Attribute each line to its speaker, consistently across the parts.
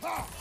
Speaker 1: Behind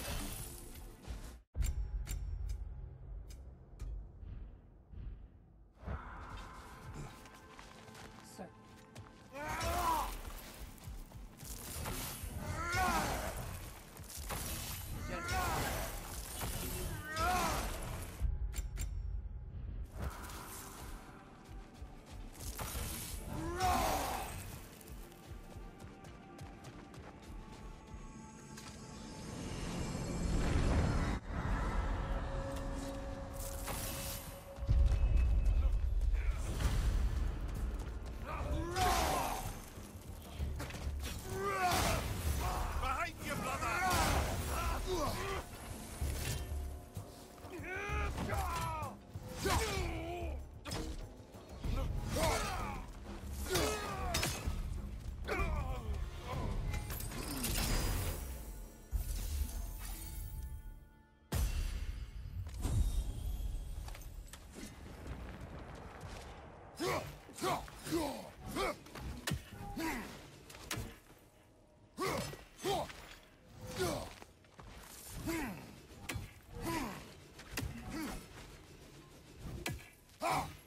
Speaker 1: Anything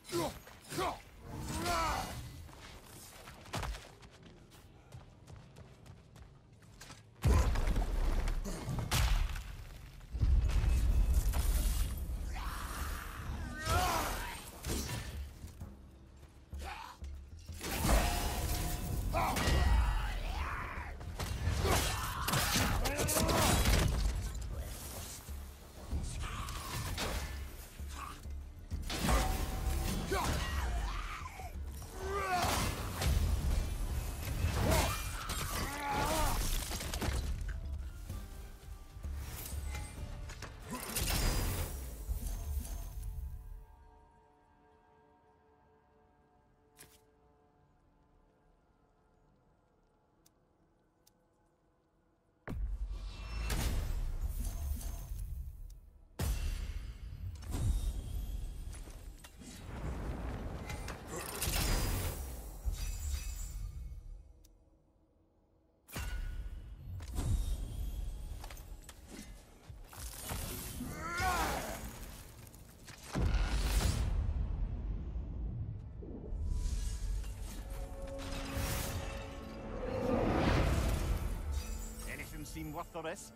Speaker 1: worth the risk?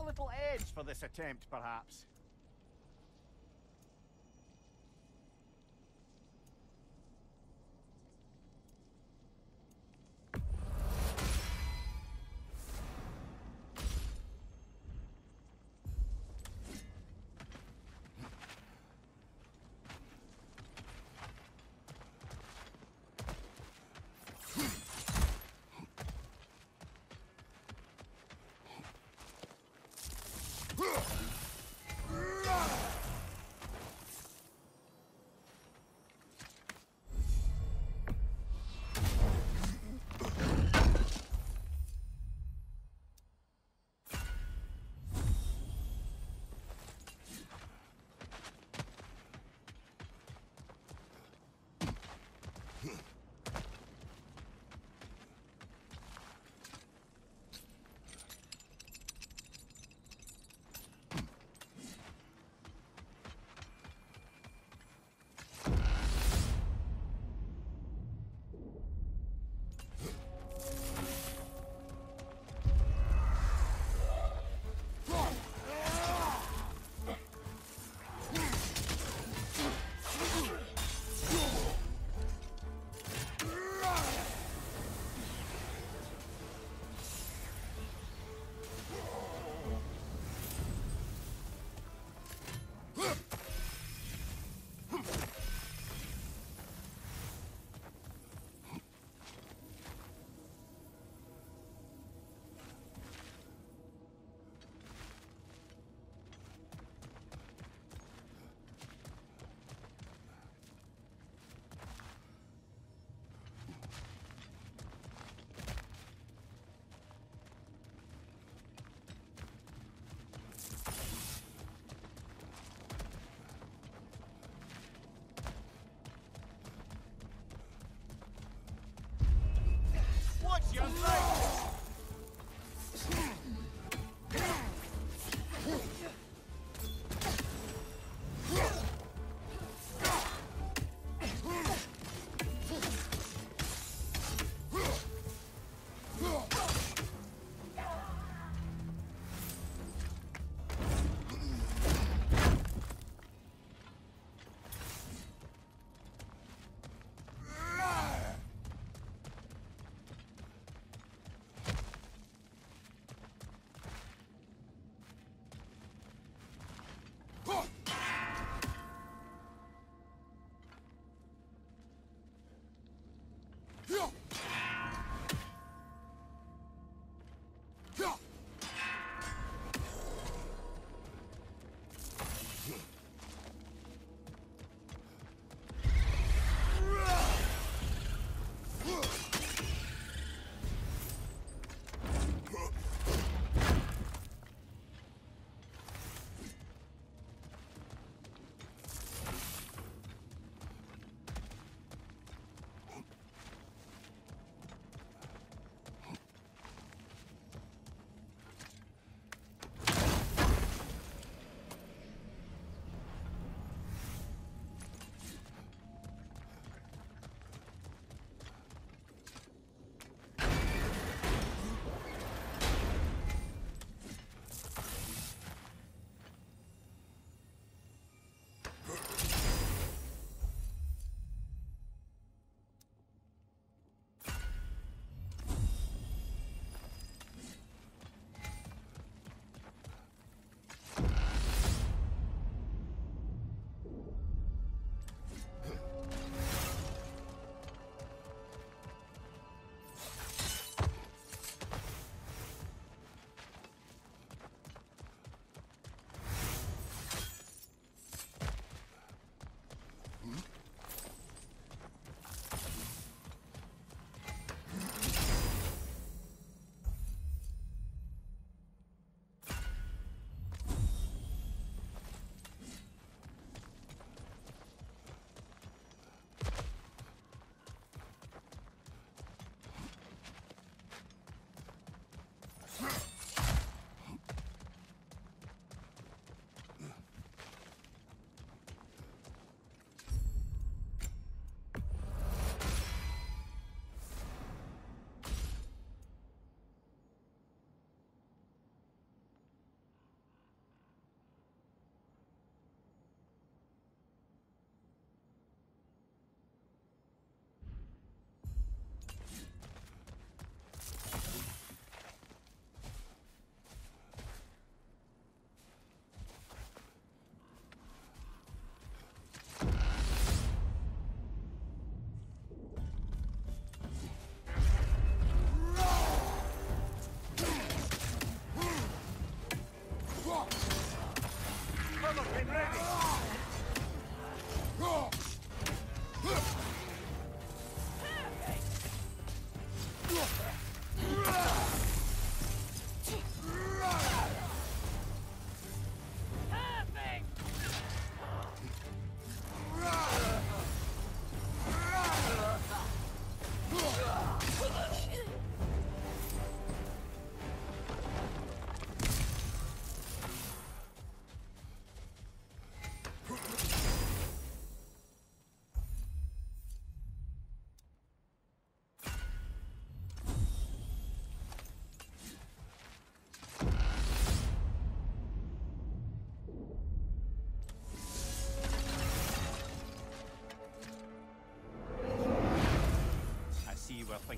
Speaker 1: A little edge for this attempt, perhaps.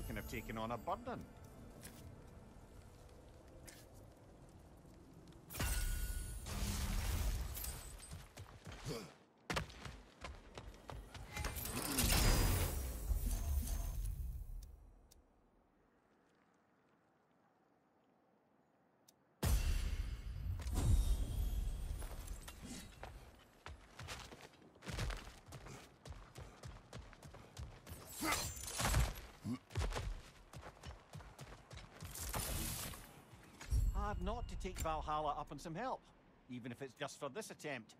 Speaker 1: Thinking of taking on a burden. Not to take Valhalla up on some help, even if it's just for this attempt.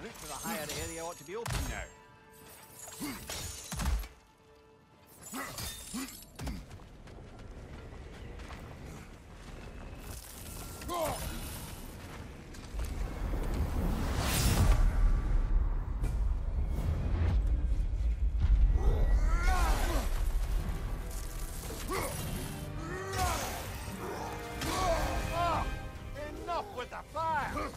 Speaker 1: Route to the higher area ought to be open now. Enough with the fire!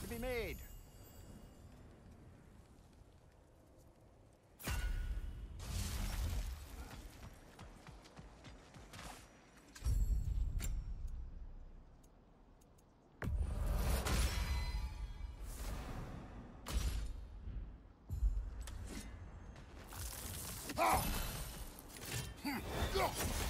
Speaker 1: Be made. Disrupt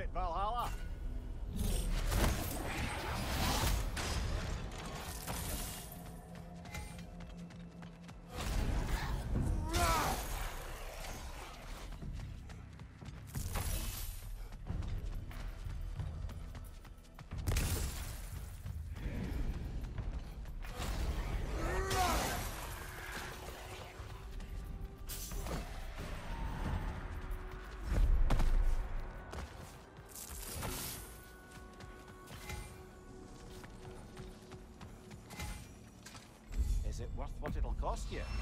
Speaker 1: exit Valhalla? Worth what it'll cost you.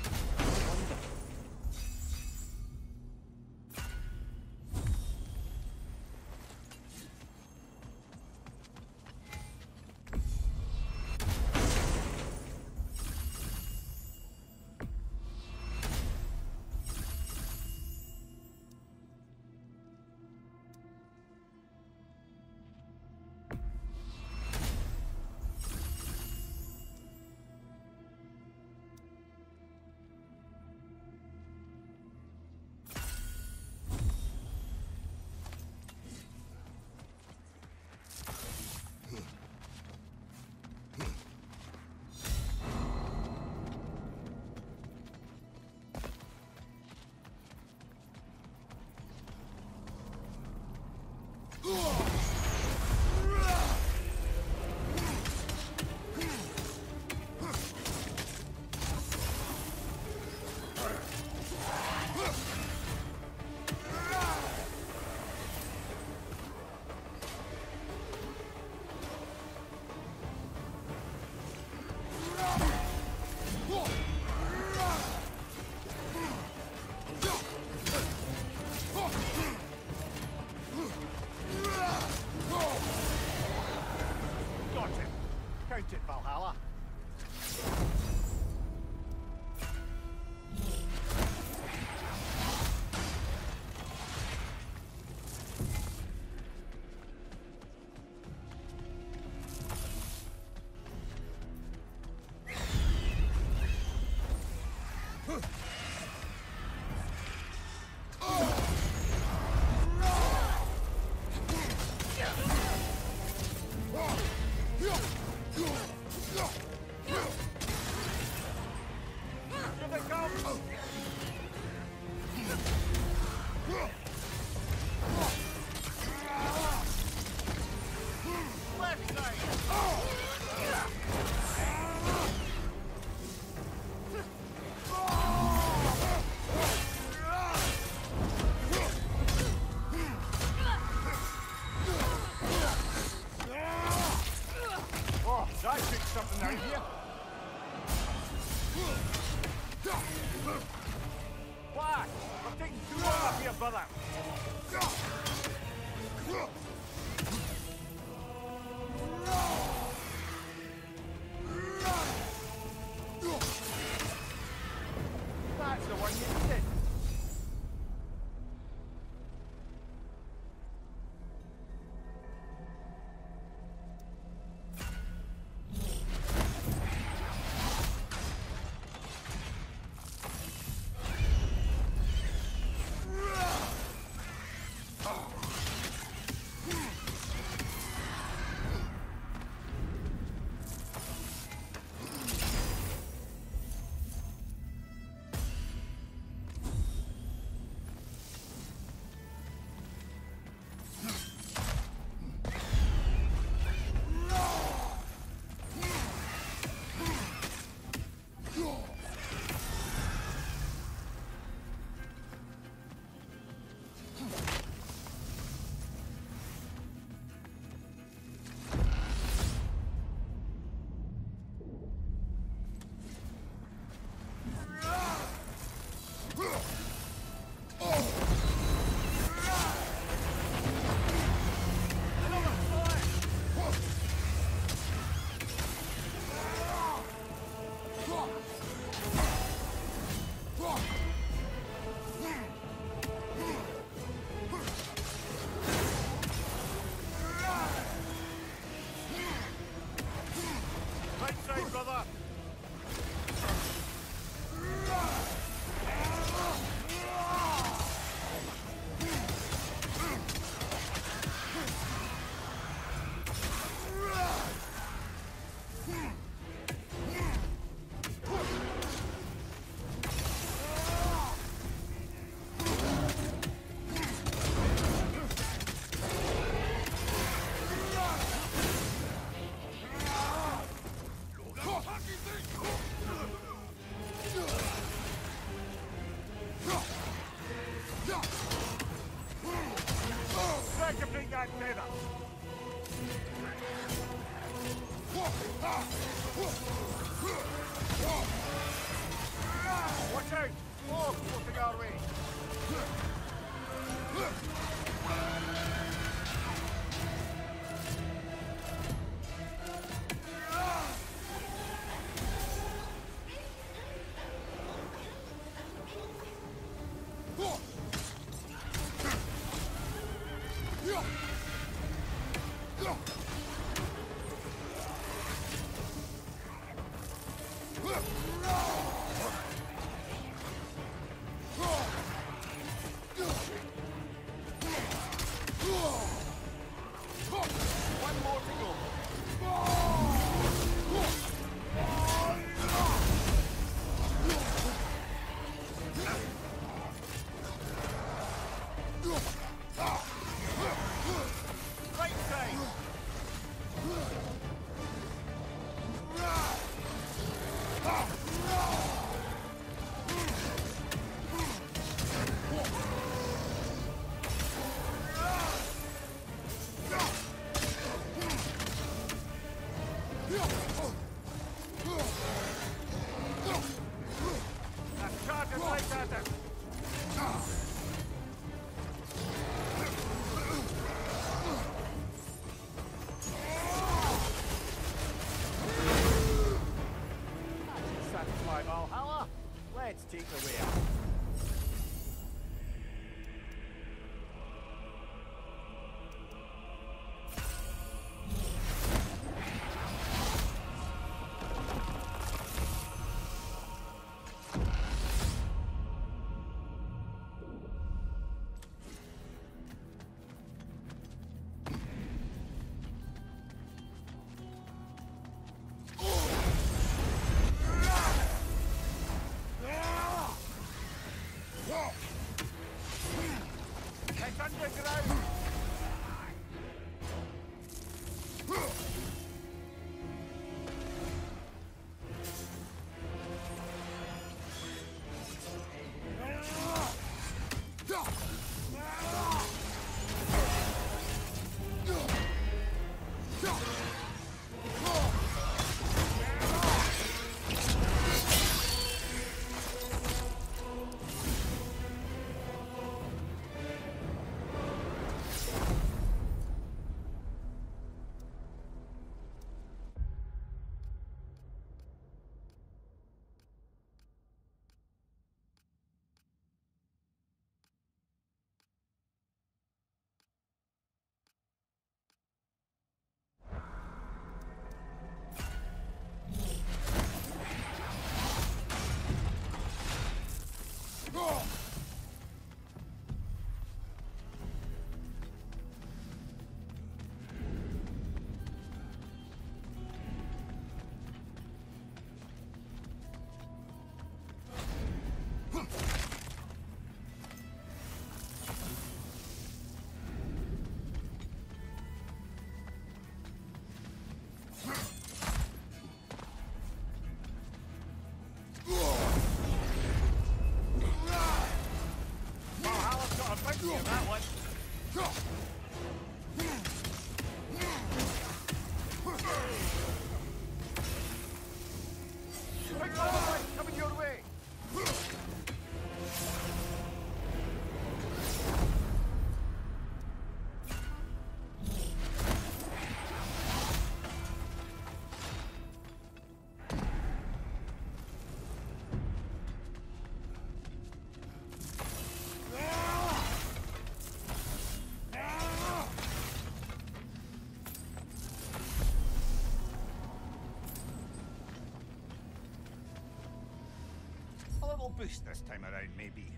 Speaker 1: Little boost this time around, maybe.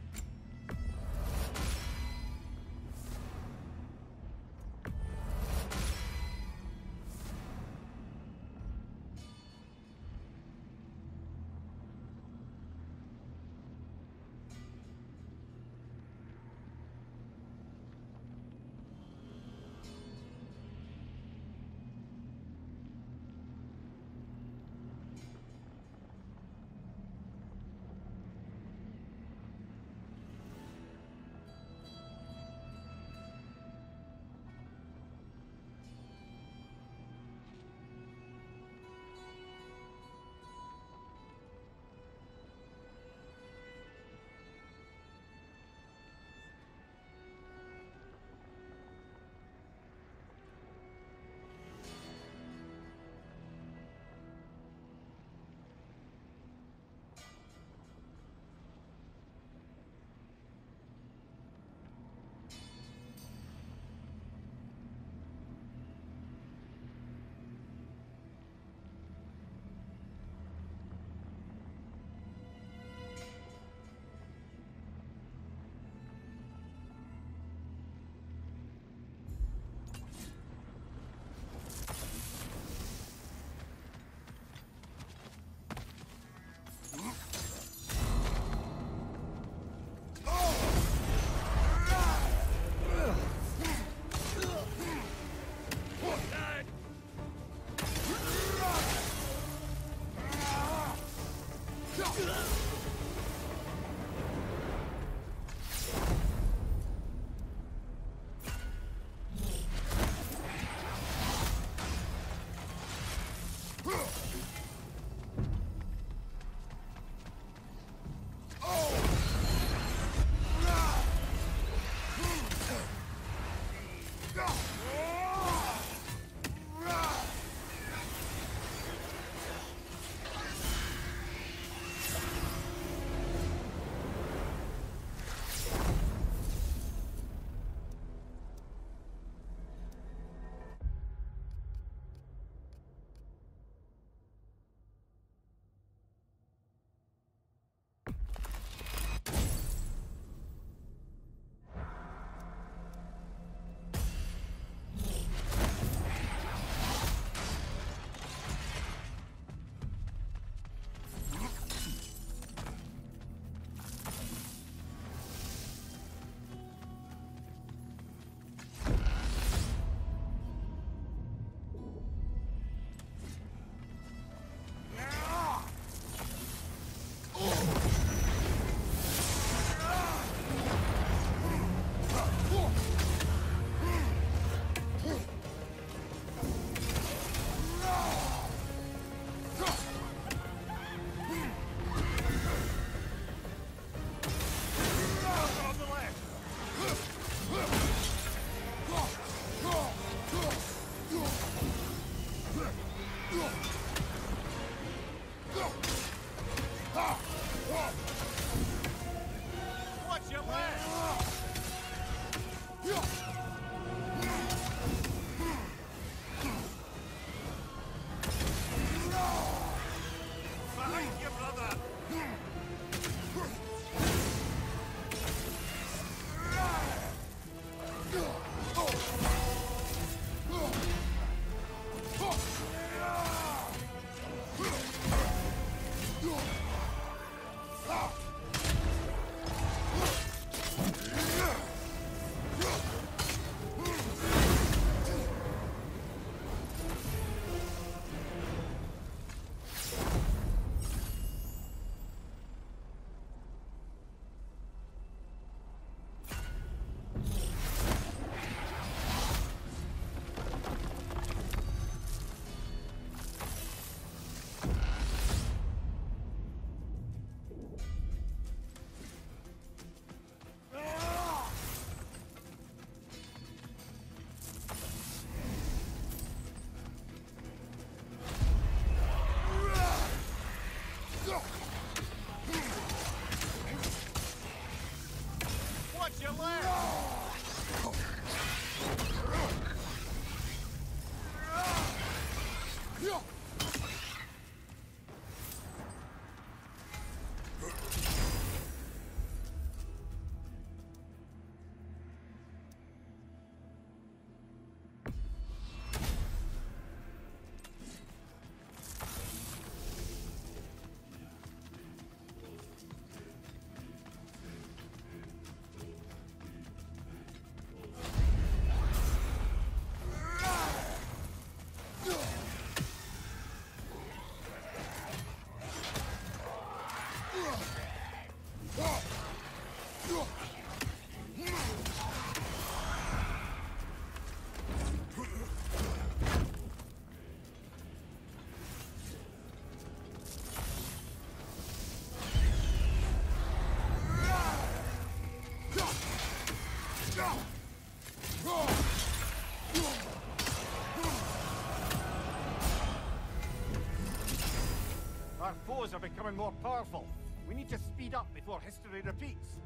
Speaker 1: Foes are becoming more powerful. We need to speed up before history repeats.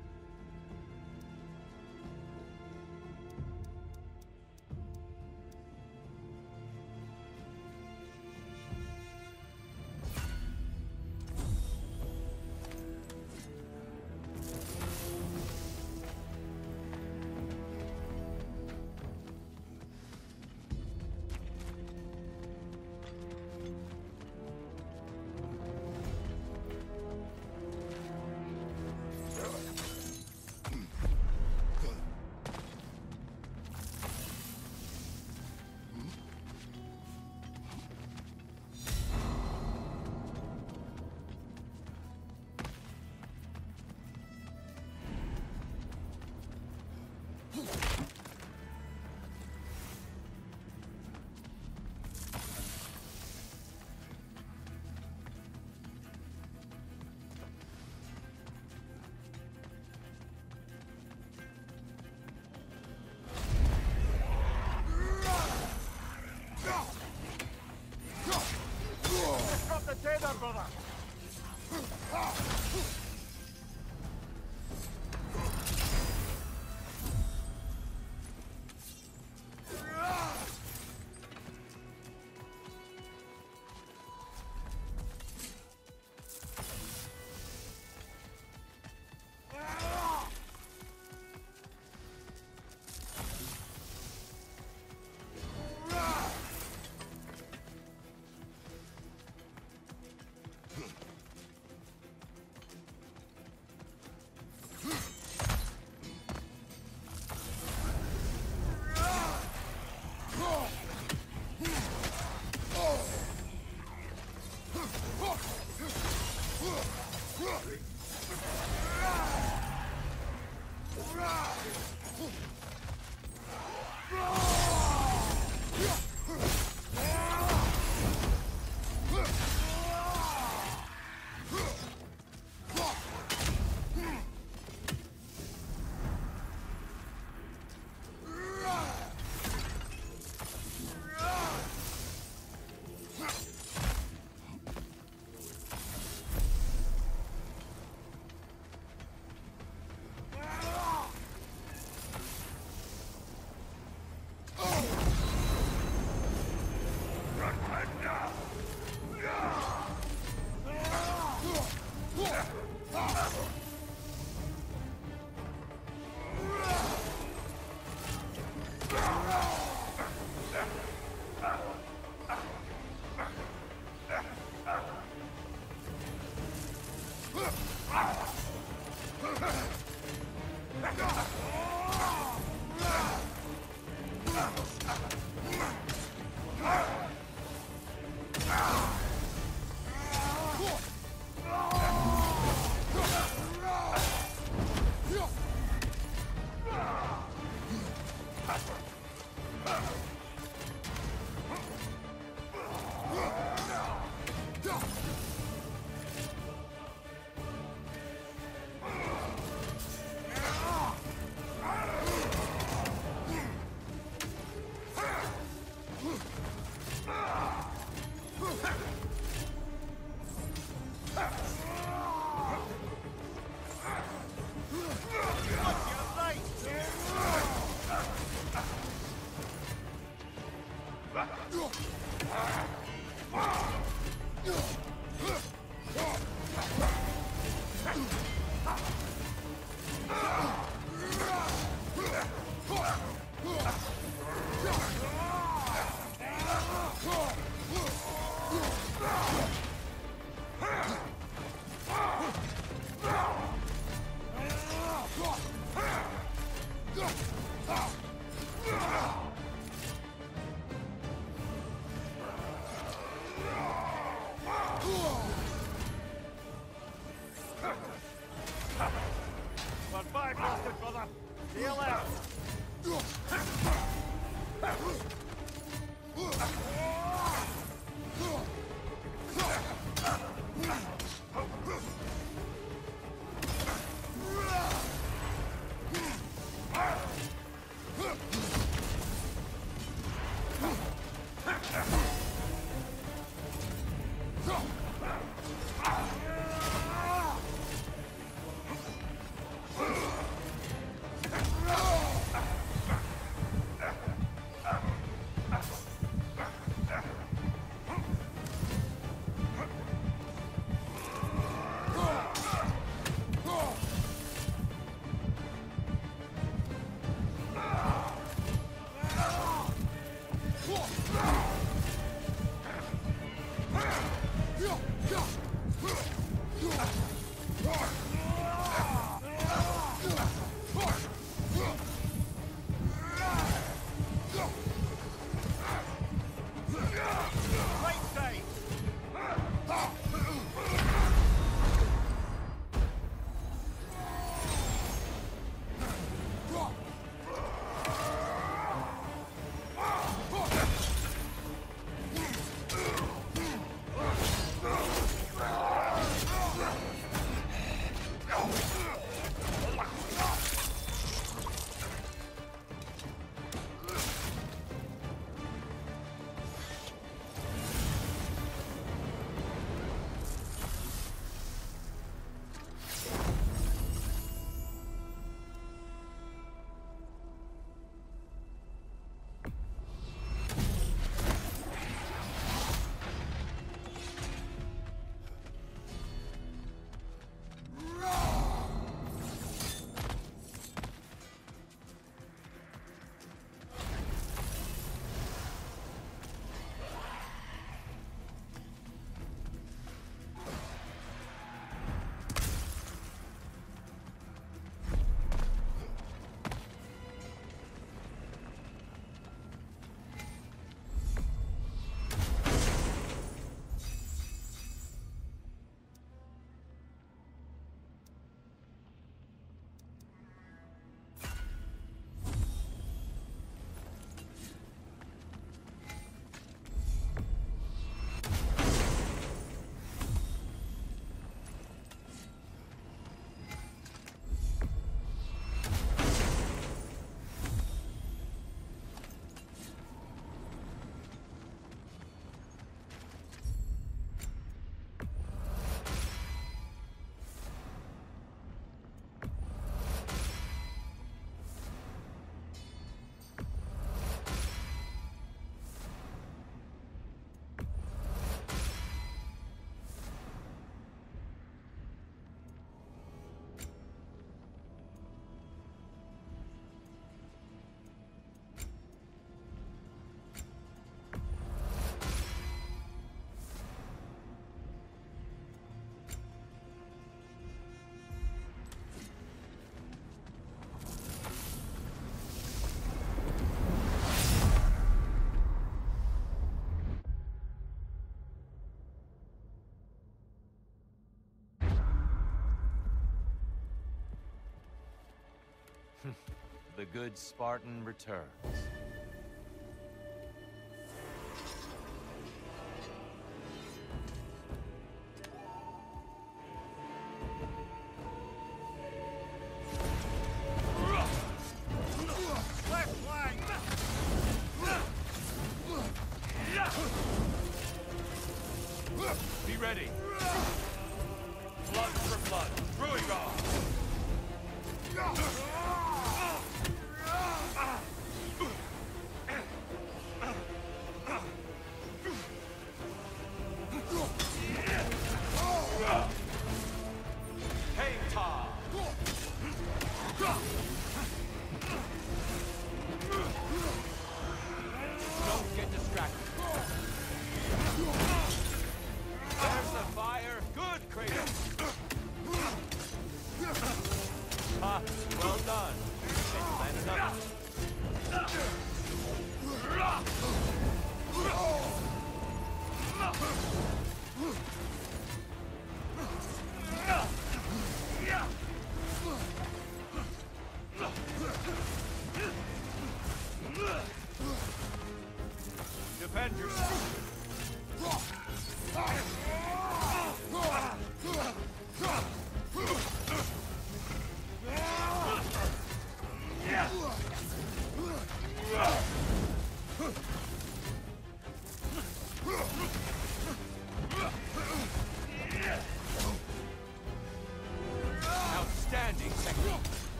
Speaker 1: The
Speaker 2: good Spartan returns.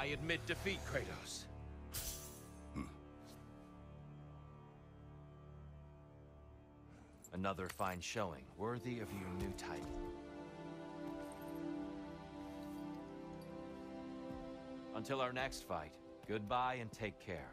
Speaker 2: I admit defeat, Kratos. Another fine showing, worthy of your new title. Until our next fight, goodbye and take care.